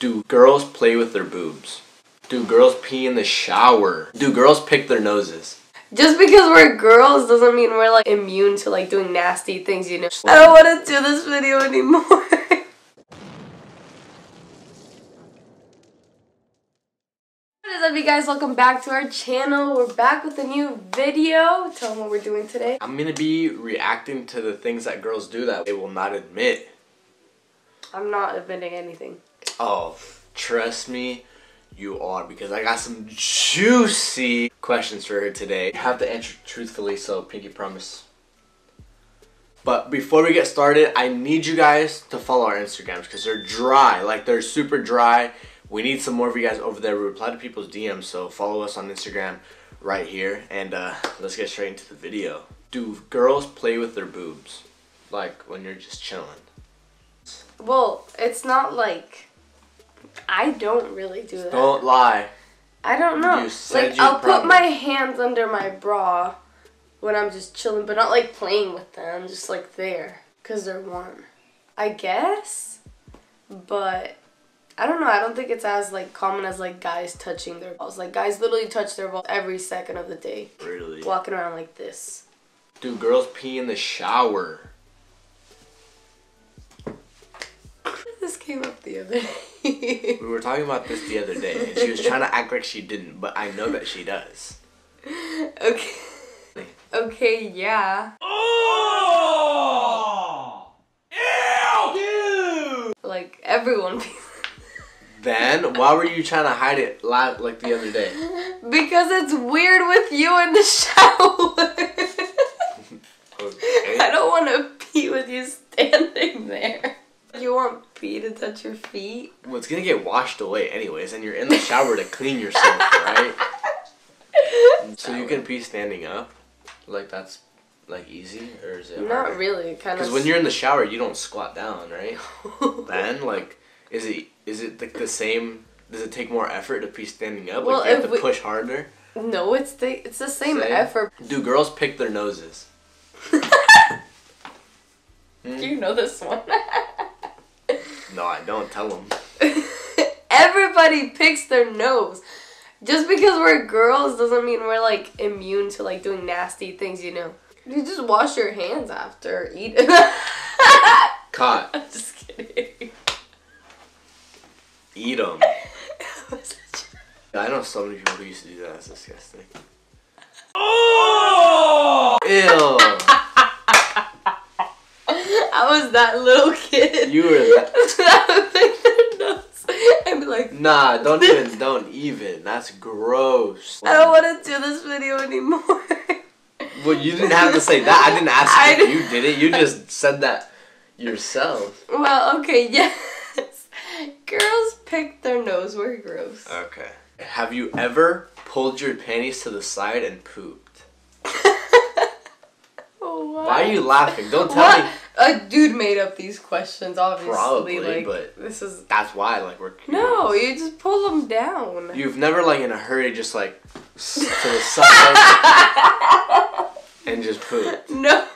Do girls play with their boobs? Do girls pee in the shower? Do girls pick their noses? Just because we're girls doesn't mean we're like immune to like doing nasty things, you know. I don't want to do this video anymore. What is up you guys? Welcome back to our channel. We're back with a new video. Tell them what we're doing today. I'm gonna be reacting to the things that girls do that they will not admit. I'm not admitting anything. Oh, trust me, you are because I got some juicy questions for her today. You have to answer truthfully, so pinky promise. But before we get started, I need you guys to follow our Instagrams because they're dry. Like they're super dry. We need some more of you guys over there. We reply to people's DMs, so follow us on Instagram right here. And uh, let's get straight into the video. Do girls play with their boobs? Like when you're just chilling? Well, it's not like I don't really do that. Don't lie. I don't know. Like I'll put my hands under my bra when I'm just chilling, but not like playing with them, just like there cuz they're warm. I guess. But I don't know. I don't think it's as like common as like guys touching their balls. Like guys literally touch their balls every second of the day, Really? walking around like this. Do girls pee in the shower? This came up the other day. We were talking about this the other day, and she was trying to act like she didn't, but I know that she does. okay. Okay, yeah. Oooh! Ew Like everyone Then, why were you trying to hide it la- like the other day? Because it's weird with you in the shower. Okay. I don't want to pee with you standing there. You want pee to touch your feet? Well, it's gonna get washed away anyways, and you're in the shower to clean yourself, right? So you can pee standing up? Like that's like easy, or is it? Not really, kind of. Because when you're in the shower, you don't squat down, right? then, like, is it is it like the same? Does it take more effort to pee standing up? Well, like you have to we- push harder. no, it's the it's the same, Same? effort. Do girls pick their noses? Hmm? You know this one. No, I don't. Tell them. Everybody picks their nose. Just because we're girls doesn't mean we're like immune to like doing nasty things, you know. You just wash your hands after eat. Caught. I'm just kidding. Eat them. I know so many people who used to do that. That's disgusting. Oh! Ew. I was that little kid. You were that. I would pick their nose and be like, Nah, don't even. Don't even. That's gross. I don't want to do this video anymore. Well, you didn't have to say that. I didn't ask I didn't- you did it. You just said that yourself. well, okay, yes. Girls pick their nose. We're gross. Okay. Have you ever pulled your panties to the side and pooped? Oh, Why are you laughing? Don't tell What? me. A dude made up these questions, obviously. Probably, like, but- this is That's why. Like we're. no. You just pull them down. You've never like in a hurry just like to the side and just pooped. no.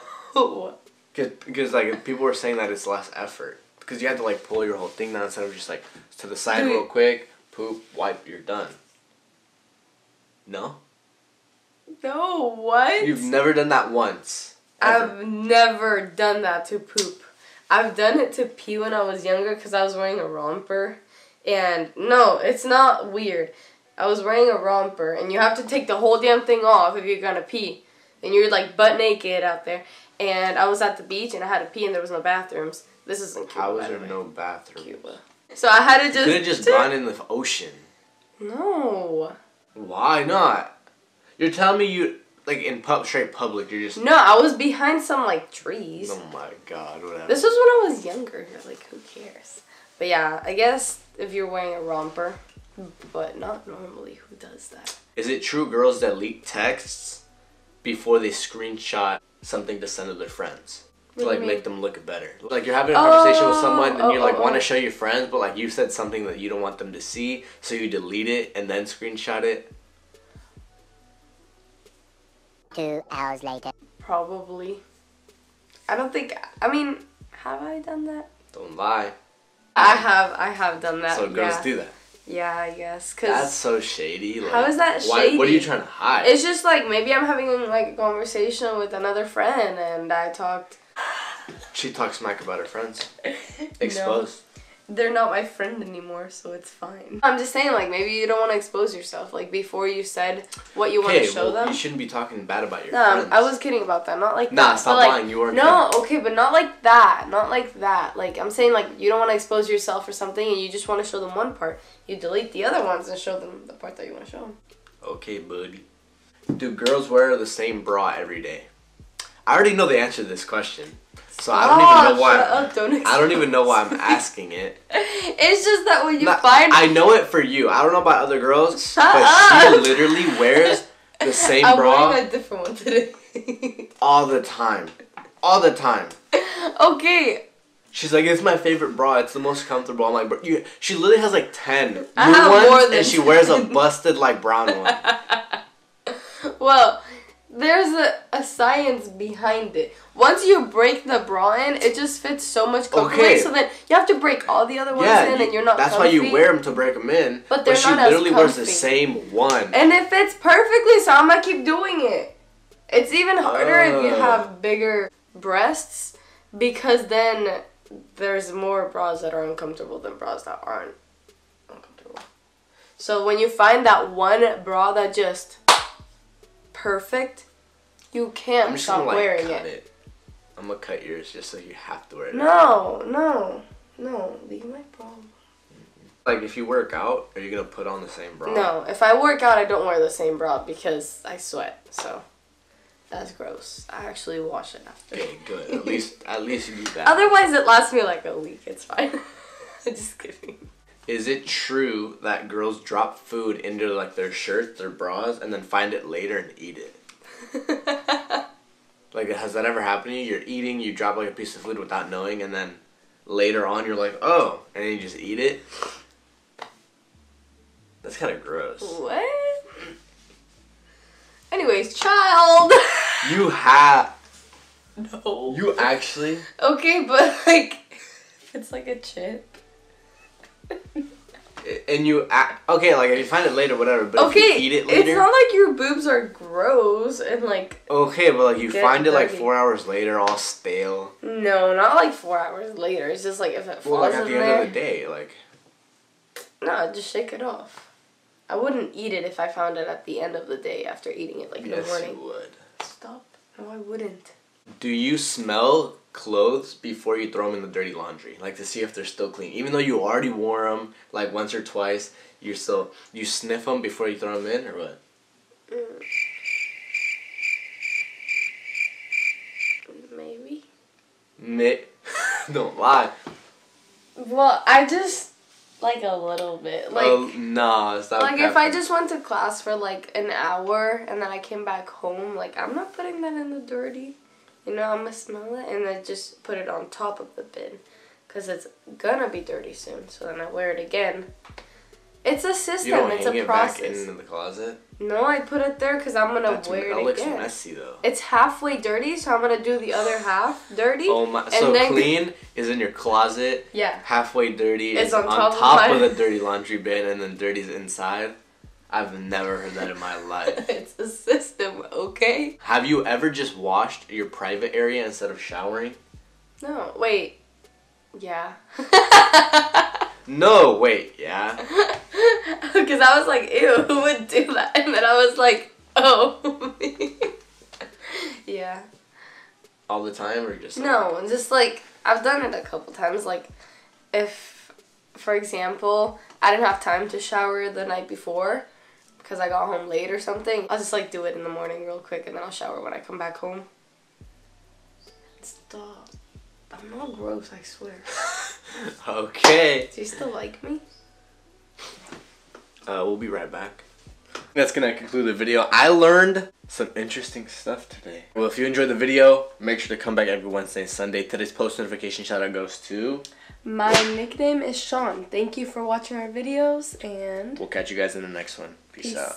Cause, because like people were saying that it's less effort because you have to like pull your whole thing down instead of just like to the side Dude. real quick, poop, wipe, you're done. No, No. What? you've never done that once. Ever. I've never done that to poop. I've done it to pee when I was younger because I was wearing a romper. And no, it's not weird. I was wearing a romper, and you have to take the whole damn thing off if you're gonna pee. And you're like butt naked out there. And I was at the beach, and I had to pee, and there was no bathrooms. This isn't Cuba. How was there no bathroom? Cuba? So I had to You just. could have just gone in the ocean. No. Why not? You're telling me you like in pub straight public. You're just. No, I was behind some like trees. Oh my god! Whatever. This was when I was younger. You're Like, who cares? But yeah, I guess if you're wearing a romper, but not normally. Who does that? Is it true girls that leak texts before they screenshot something to send to their friends? To like make them look better. Like you're having a conversation with Oh, someone and oh, you like oh, want oh. to oh. show your friends, but like you said something that you don't want them to see, so you delete it and then screenshot it. Two hours later. Probably. I don't think. I mean, have I done that? Don't lie. I have I have done that. so girls yeah. do that. Yeah, I guess. Cause That's so shady. Like, How is that Why, what are you trying to hide? it's just like maybe I'm having like a conversation with another friend and I talked. she talks smack about her friends. Exposed. They're not my friend anymore, so it's fine. I'm just saying, like maybe you don't want to expose yourself. Like before you said what you want to show well, them. you shouldn't be talking bad about your No, friends. I was kidding about that. Not like Nah, that. stop but, like, lying, you weren't No, okay, but not like that. Not like that. Like I'm saying, like you don't want to expose yourself for something, and you just want to show them one part. You delete the other ones and show them the part that you want to show them. Okay, buddy. Do girls wear the same bra every day? I already know the answer to this question, so I don't even know oh, why. Up, don't I don't even know why I'm asking it. It's just that when you Not- find. I know it for you. I don't know about other girls, Shut but up. she literally wears the same I'm bra wearing a different one today. all the time. All the time. okay, She's like, it's my favorite bra. It's the most comfortable. I'm like, but you. She literally has like ten I new ones, more than and she wears a busted like brown one. well, there's a, a science behind it. Once you break the bra in, it just fits so much comfortably. Okay. So then you have to break all the other ones yeah, in, you- and you're not. That's why you wear them to break them in. But they're she not as literally wears the same one. And it fits perfectly, so I'm gonna keep doing it. It's even harder if you have bigger breasts because then there's more bras that are uncomfortable than bras that aren't uncomfortable. So when you find that one bra that just perfect, you can't stop gonna like wearing it. it. I'm gonna cut yours just so you have to wear it. No, no, no. Leave my bra. Like if you work out, are you gonna put on the same bra? No, if I work out, I don't wear the same bra because I sweat. So that's gross. I actually wash it after. Okay, good. At least at least you do that. Otherwise, it lasts me like a week. It's fine. Just kidding. Is it true that girls drop food into like their shirts, their bras, and then find it later and eat it? Like, has that ever happened to you? You're eating, you drop like a piece of food without knowing, and then later on you're like, oh, and then you just eat it. That's kind of gross. what? Anyways, child. You have no. you actually Okay, but like, it's like a chip. and you act, okay, like if you find it later, whatever. But okay, if you eat it later, it's not like your boobs are gross and like okay, but like you find it like four hours later, all stale. no, not like four hours later. It's just like if it falls Well, like at the there. end of the day, like No, just shake it off. I wouldn't eat it if I found it at the end of the day after eating it, like in the morning. yes, you would. Stop. No, I wouldn't. Do you smell clothes before you throw them in the dirty laundry, like to see if they're still clean, even though you already wore them like once or twice? You still you sniff them before you throw them in, or what? Mm. Maybe. May- Don't lie. Well, I just like a little bit. Oh, like oh no, stop. like if I just went to class for like an hour and then I came back home, like I'm not putting that in the dirty. You know, I'm gonna smell it and then just put it on top of the bin, cause it's gonna be dirty soon. So then I wear it again. It's a system. it's a it back process. in the closet. No, I put it there because I'm gonna That's, wear that it looks again. messy though. It's halfway dirty, so I'm gonna do the other half dirty. Oh my! and So clean is in your closet. Yeah. Halfway dirty It's is on on, top of of the dirty laundry bin, and then dirty's inside. I've never heard that in my life. it's a system, okay? Have you ever just washed your private area instead of showering? No, wait. Yeah. No, wait, yeah. Because I was like, ew, who would do that? And then I was like, oh. yeah. All the time, or just like- No, just like, I've done it a couple times. Like, if, for example, I didn't have time to shower the night before because I got home late or something, I'll just like do it in the morning real quick and then I'll shower when I come back home. Stop. I'm not gross, I swear. okay. Do you still like me? Uh, we'll be right back. That's gonna conclude the video. I learned some interesting stuff today. Well, if you enjoyed the video, make sure to come back every Wednesday and Sunday. Today's post notification shout out goes to. My nickname is Sean. Thank you for watching our videos and We'll catch you guys in the next one. Peace, peace. out.